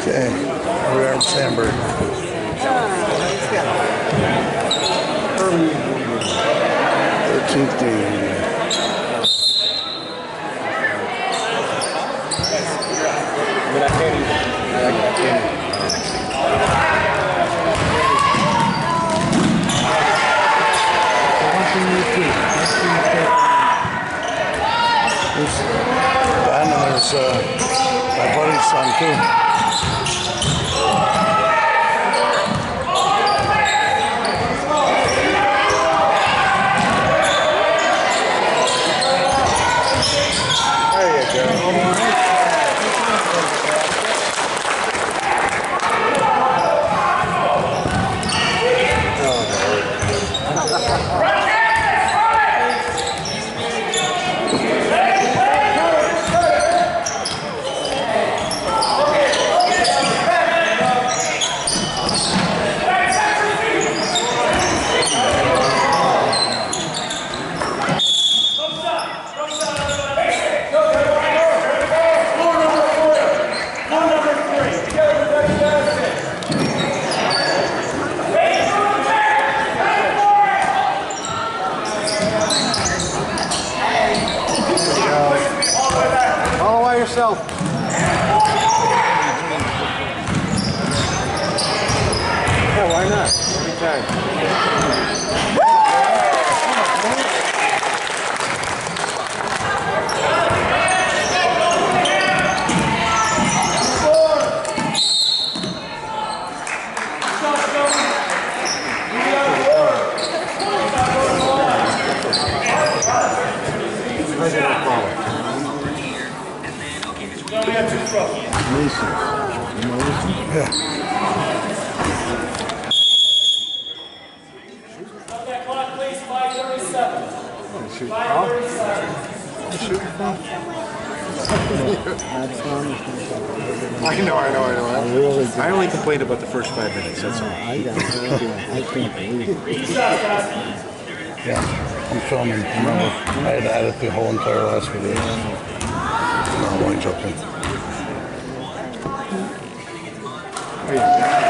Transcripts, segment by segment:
Okay, we are in Sandburg. Thirteenth. There's that and there's uh, my buddy's son too. Stop that clock, please, 537. Shoot. 537. I know, I know, I know. I only complained about the first five minutes, that's all. I got no idea. I can't believe it. Recess, guys. Yeah, I'm filming. Remember, I had to edit the whole entire last video. No, I'm only joking. Yes,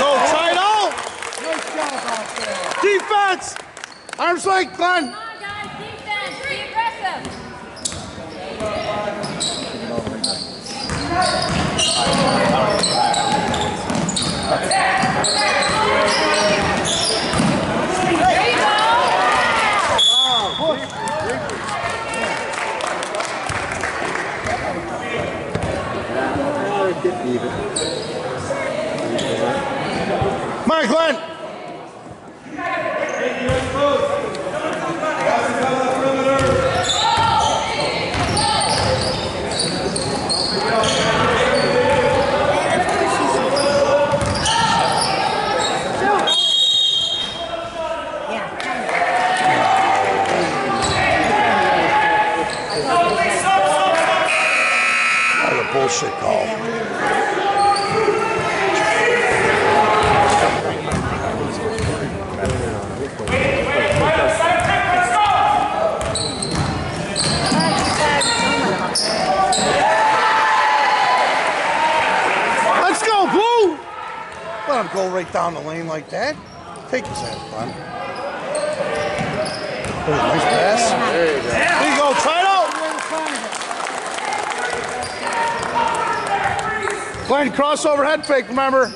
Go tight out. Defense. Arms like Glenn. Come on, guys. Defense. Be aggressive. There you go. Get even. Mike Glenn. That was a bullshit call. Let's go, Blue! Let him go right down the lane like that. Take his ass, Glenn. There's a nice pass. There you go. There you go, tight out! Glenn, crossover fake, remember?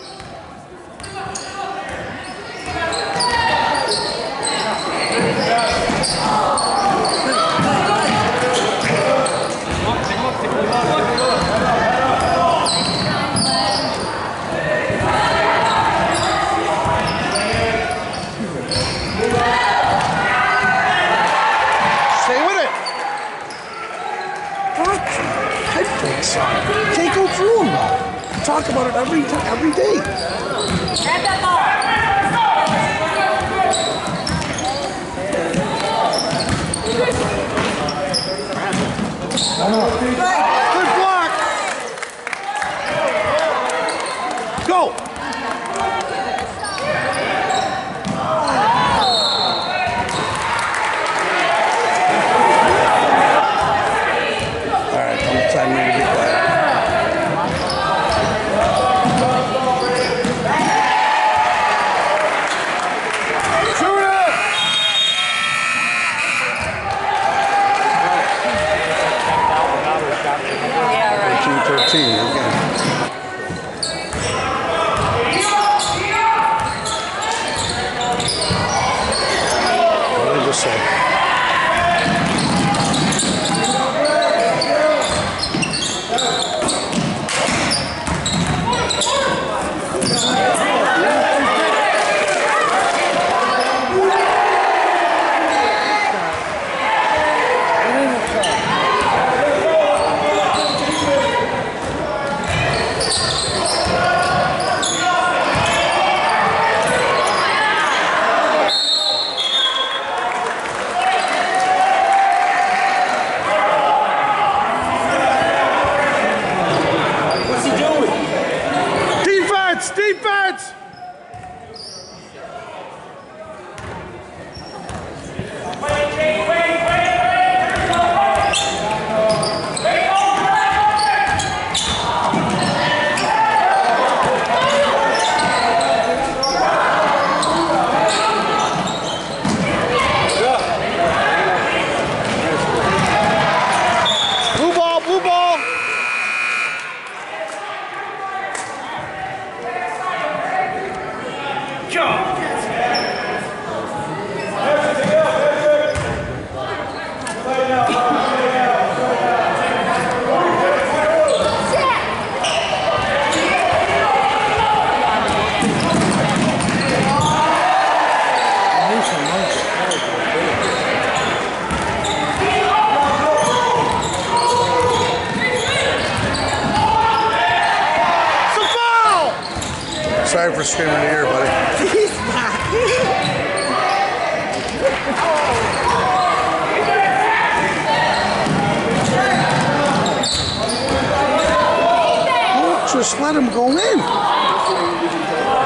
just let him go in.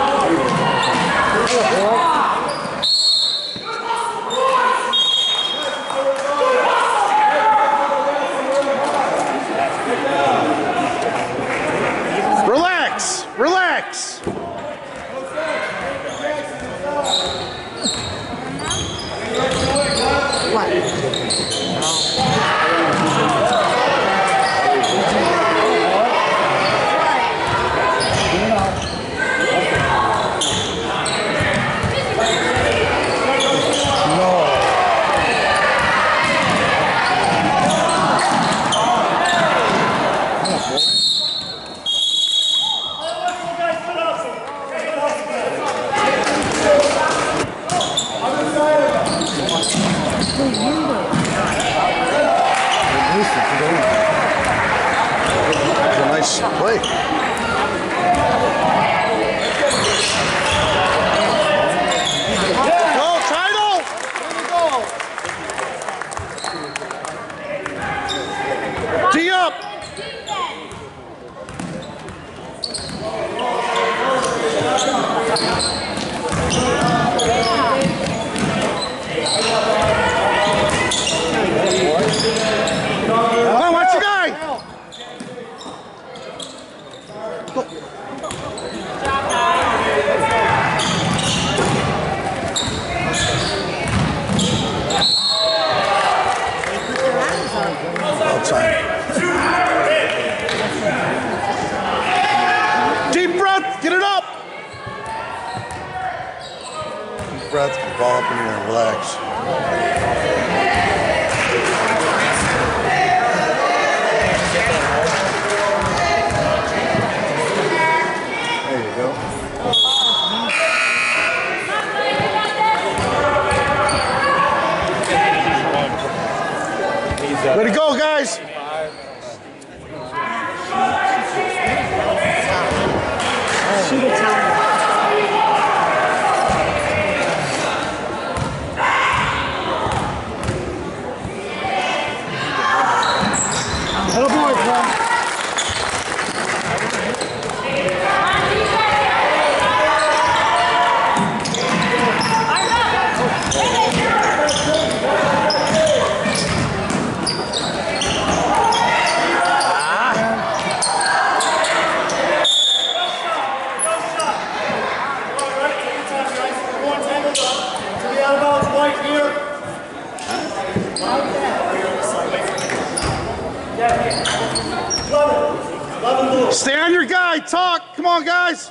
Stay on your guy. Talk. Come on, guys.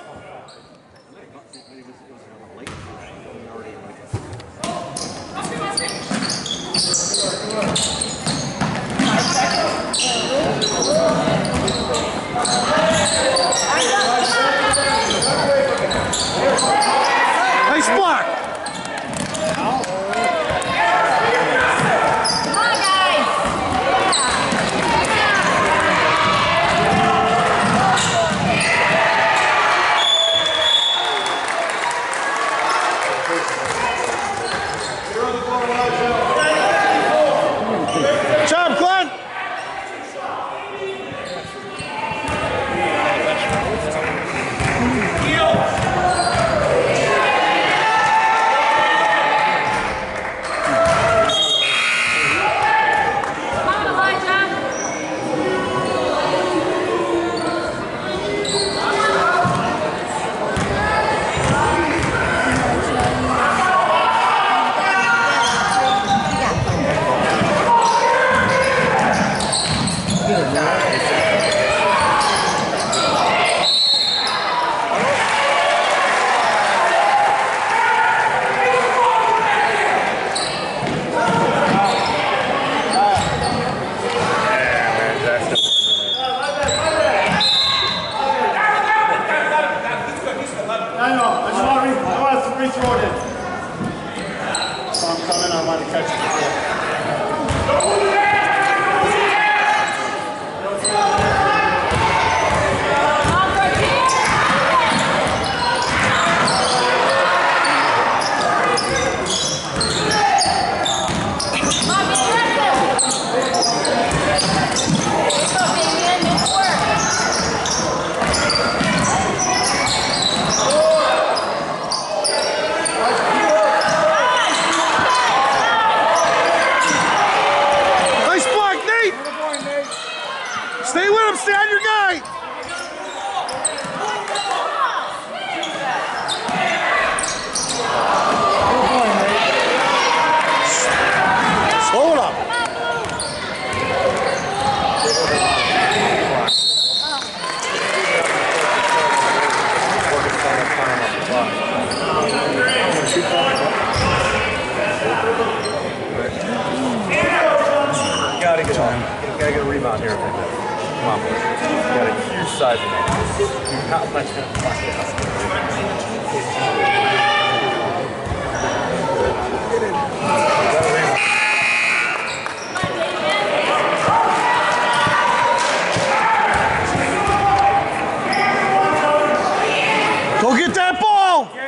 Oh,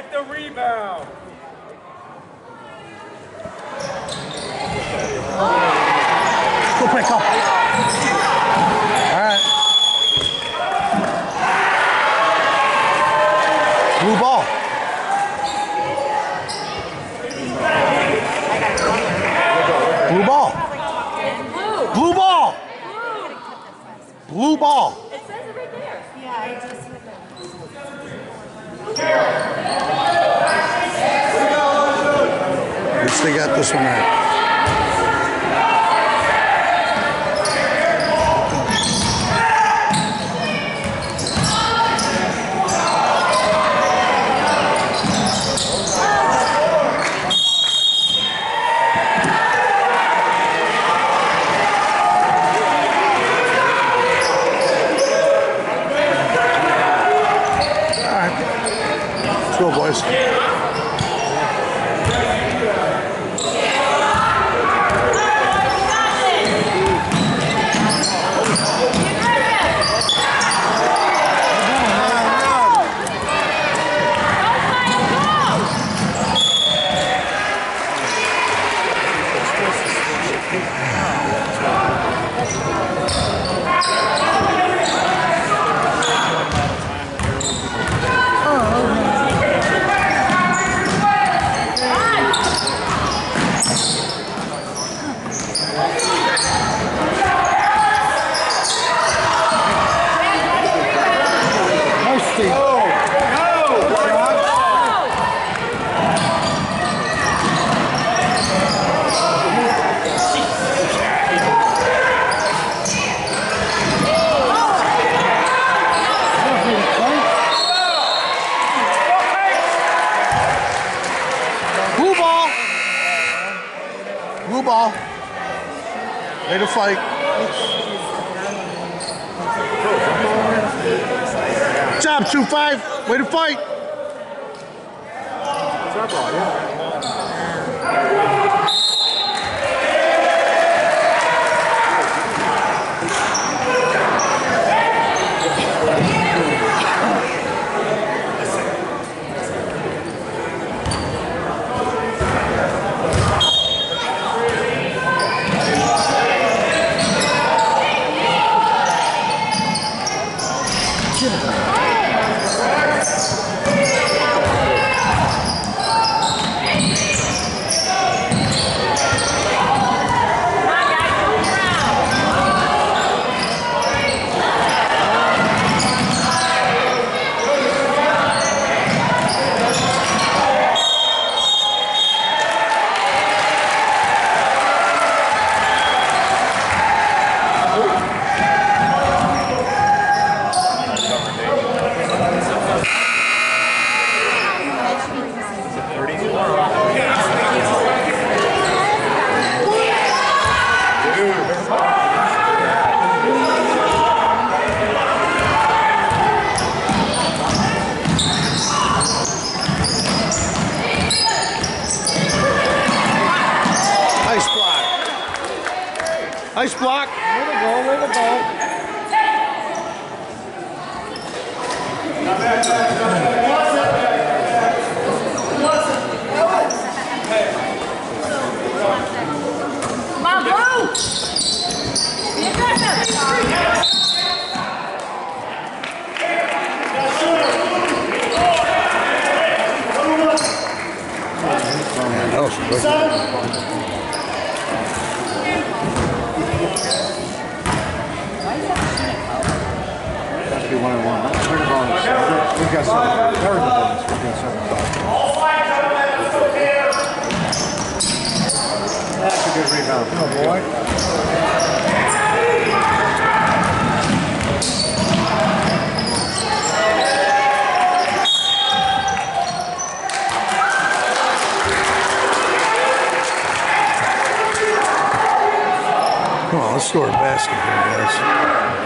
Get the rebound. Go pick up. All right. Blue ball. Blue ball. Blue ball. Blue ball. It says it right there. Yeah, I just. At least they got this one right. Let's go, boys. Nice, Steve. Blue ball. Blue ball. Way to fight. Job, 2-5. Way to fight. Nice That's pretty. We've got some. They're in the bonus. We've got seven. That's a good rebound. Oh, boy. Come on, let's score a basket here, guys.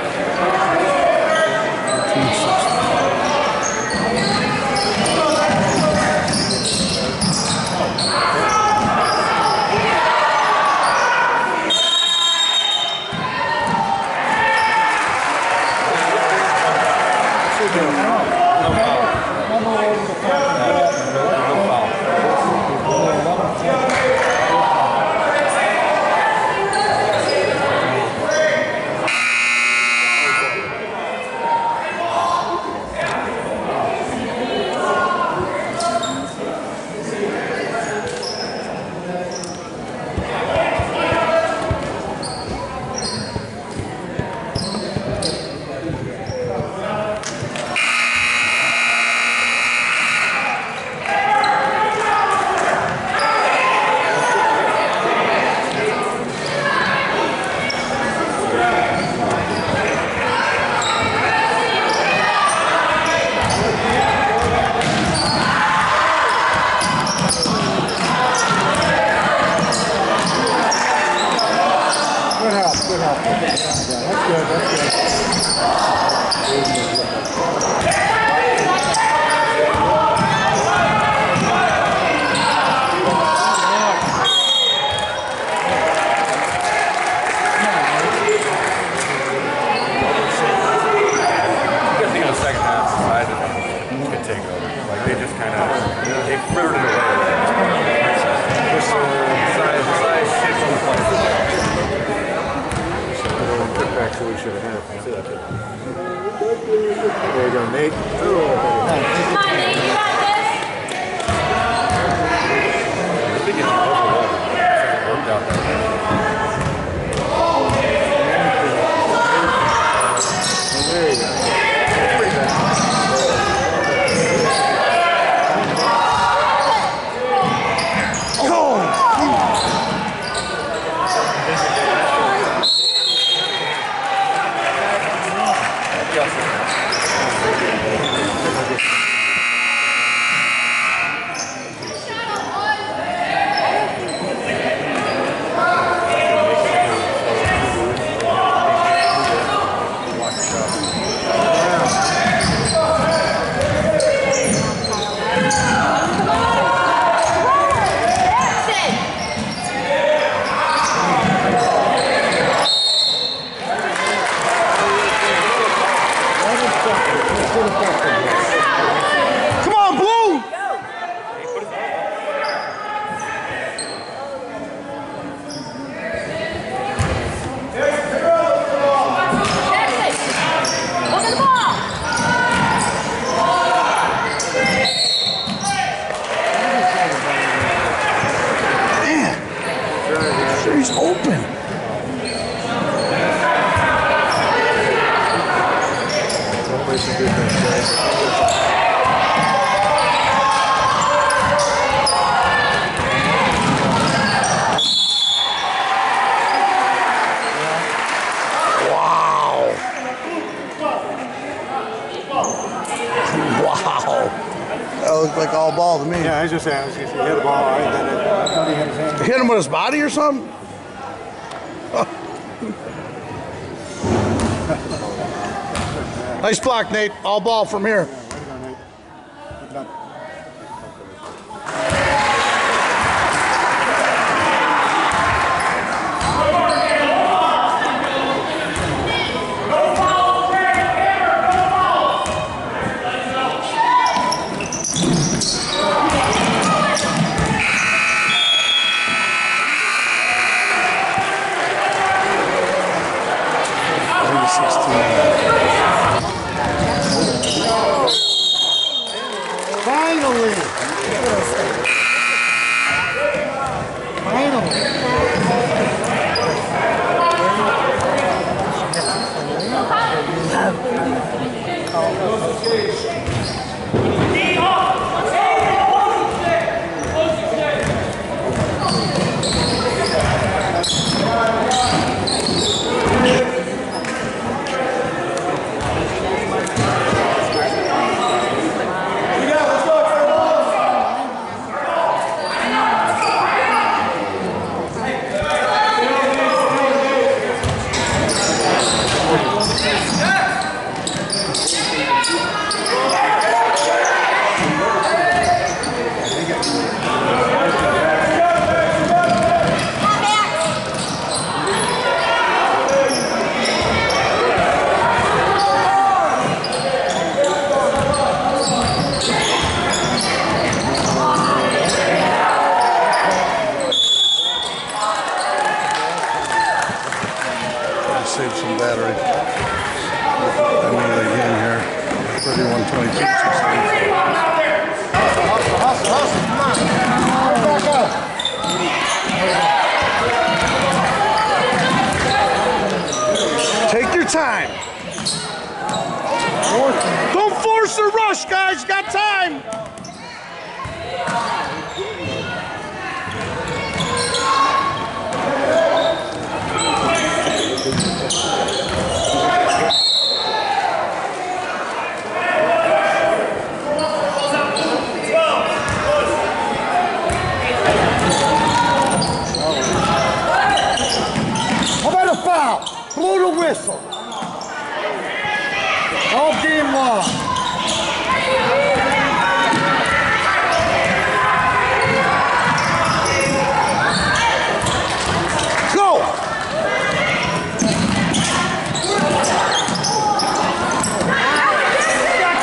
Wow. That looked like all ball to me. Yeah, I was just saying, I was gonna he hit the ball, all right, then it, I thought he had his hand. Hit him with his body or something? nice block, Nate. All ball from here. Oh. Take your time. Don't force the rush, guys. You got time. How about a foul? Blow the whistle. All game long. Go.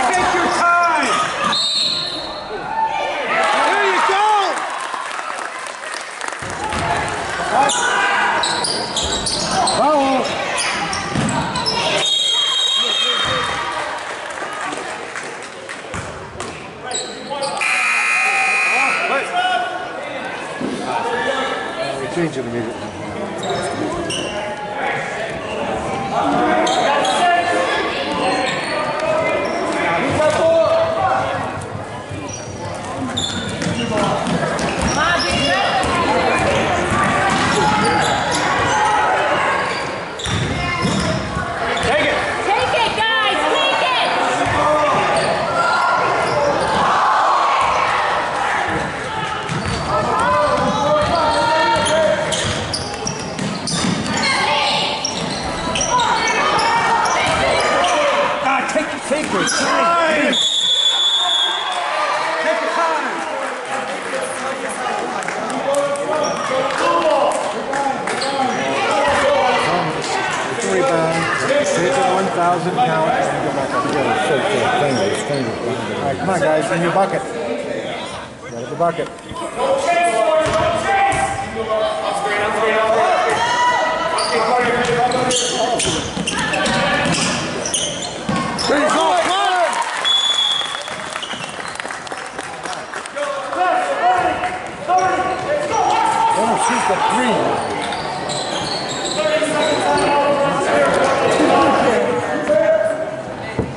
Take your time. There you go. Foul. We change it immediately. Take it. Take it, guys, take it. Ah, take your take your time. Take your time. Rebound. Take it 1,000 count and go back. You gotta shake your. All right, come on, guys, in your bucket. Get at the bucket. There you go. Come on. Don't shoot the three.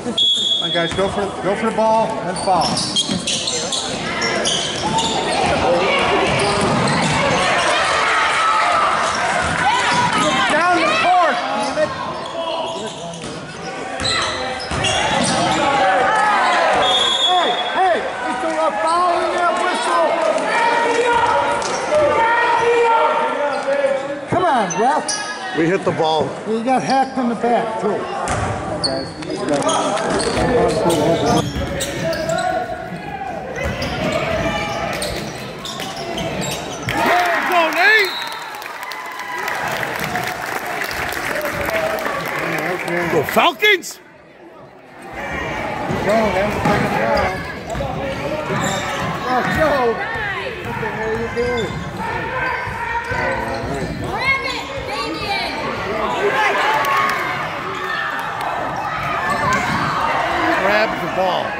Come on, guys, go for go for the ball and foul. Down the court, damn it! Hey, hey, is a foul in that whistle? Come on, ref. We hit the ball. You got hacked in the back, too. Go, Falcons. Go, that. Oh, Joe, what the hell are you doing? Ball.